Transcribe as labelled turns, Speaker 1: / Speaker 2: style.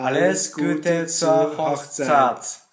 Speaker 1: Alles Gute zur Hochzeit.